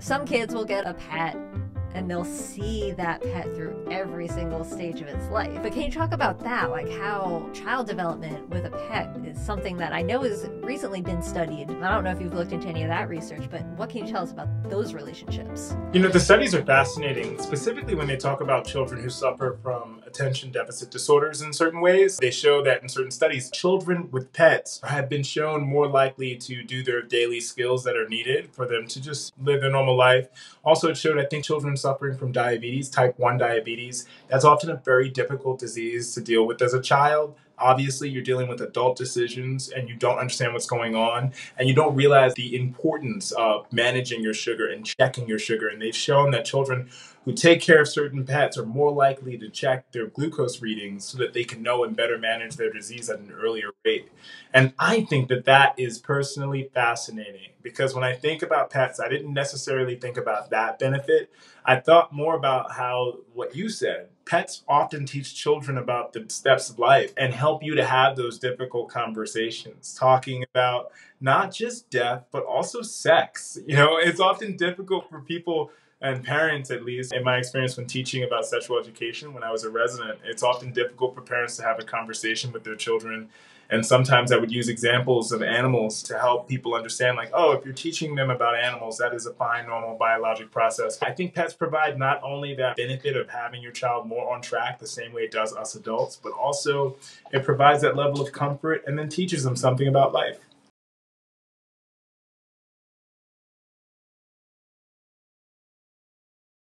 some kids will get a pet and they'll see that pet through every single stage of its life. But can you talk about that? Like how child development with a pet is something that I know has recently been studied. I don't know if you've looked into any of that research, but what can you tell us about those relationships? You know, the studies are fascinating, specifically when they talk about children who suffer from attention deficit disorders in certain ways. They show that in certain studies, children with pets have been shown more likely to do their daily skills that are needed for them to just live their normal life. Also, it showed, I think, children suffering from diabetes, type 1 diabetes, that's often a very difficult disease to deal with as a child. Obviously, you're dealing with adult decisions and you don't understand what's going on, and you don't realize the importance of managing your sugar and checking your sugar. And they've shown that children who take care of certain pets are more likely to check their glucose readings so that they can know and better manage their disease at an earlier rate. And I think that that is personally fascinating because when I think about pets, I didn't necessarily think about that benefit. I thought more about how what you said. Pets often teach children about the steps of life and help you to have those difficult conversations, talking about not just death, but also sex. You know, it's often difficult for people and parents at least in my experience when teaching about sexual education when i was a resident it's often difficult for parents to have a conversation with their children. And sometimes i would use examples of animals to help people understand like oh if you're teaching them about animals that is a fine normal biologic process. I think pets provide not only that benefit of having your child more on track the same way it does us adults but also it provides that level of comfort and then teaches them something about life